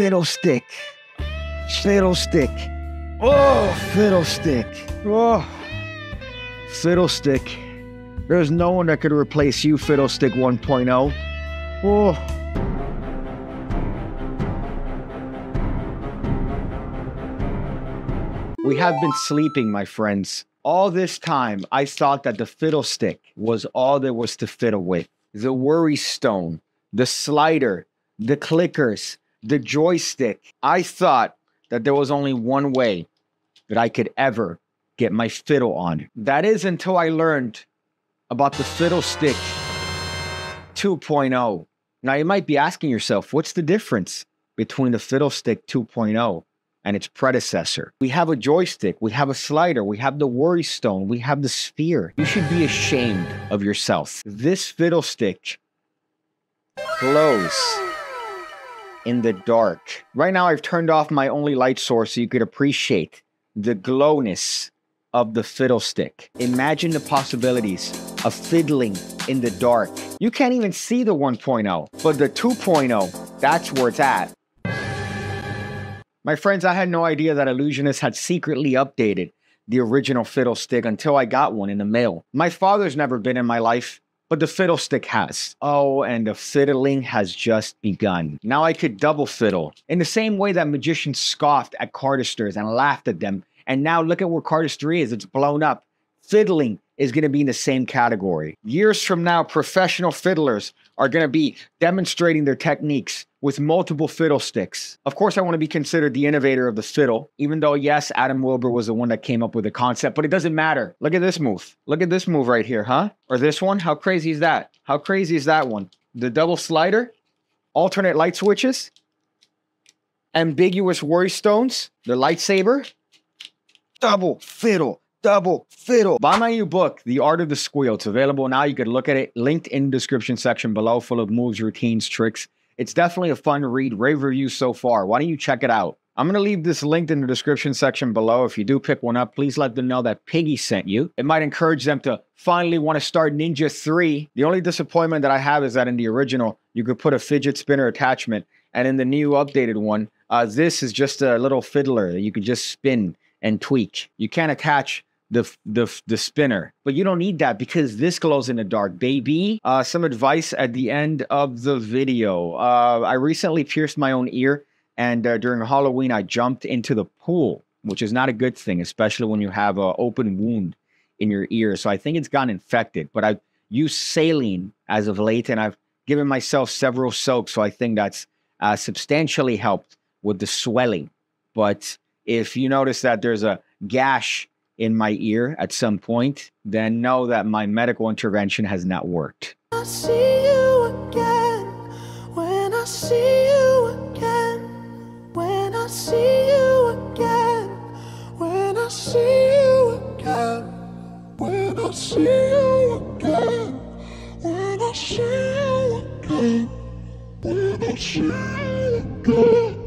Fiddlestick. Fiddlestick. Oh, Fiddlestick. Oh, Fiddlestick. There's no one that could replace you, Fiddlestick 1.0. Oh. We have been sleeping, my friends. All this time, I thought that the fiddlestick was all there was to fiddle with. The worry stone, the slider, the clickers, the joystick. I thought that there was only one way that I could ever get my fiddle on. That is until I learned about the fiddlestick 2.0. Now, you might be asking yourself, what's the difference between the fiddlestick 2.0 and its predecessor. We have a joystick, we have a slider, we have the worry stone, we have the sphere. You should be ashamed of yourself. This fiddlestick glows in the dark. Right now, I've turned off my only light source so you could appreciate the glowness of the fiddlestick. Imagine the possibilities of fiddling in the dark. You can't even see the 1.0, but the 2.0, that's where it's at. My friends, I had no idea that Ellusionist had secretly updated the original fiddlestick until I got one in the mail. My father's never been in my life, but the fiddlestick has. Oh, and the fiddling has just begun. Now I could double fiddle in the same way that magicians scoffed at cardisters and laughed at them. And now look at where cardistry is, it's blown up. Fiddling is going to be in the same category. Years from now, professional fiddlers are going to be demonstrating their techniques with multiple fiddlesticks. Of course, I want to be considered the innovator of the fiddle, even though, yes, Adam Wilber was the one that came up with the concept, but it doesn't matter. Look at this move. Look at this move right here, huh? Or this one? How crazy is that? How crazy is that one? The double slider, alternate light switches, ambiguous worry stones, the lightsaber, double fiddle double fiddle. Buy my new book, The Art of the Squeal. It's available now. You could look at it. Linked in the description section below, full of moves, routines, tricks. It's definitely a fun read. Rave reviews so far. Why don't you check it out? I'm going to leave this linked in the description section below. If you do pick one up, please let them know that Piggy sent you. It might encourage them to finally want to start Ninja 3. The only disappointment that I have is that in the original, you could put a fidget spinner attachment. And in the new updated one, uh, this is just a little fiddler that you could just spin and tweak. You can't attach the the the spinner. But you don't need that because this glows in the dark, baby. Uh, some advice at the end of the video. Uh, I recently pierced my own ear, and uh, during Halloween, I jumped into the pool, which is not a good thing, especially when you have an open wound in your ear. So I think it's gotten infected. But I've used saline as of late, and I've given myself several soaks. So I think that's uh, substantially helped with the swelling. But if you notice that there's a gash in my ear at some point, then know that my medical intervention has not worked. I see you again. When I see you again. When I see you again. When I see you again. When I see you again. When I see you again. When I see you again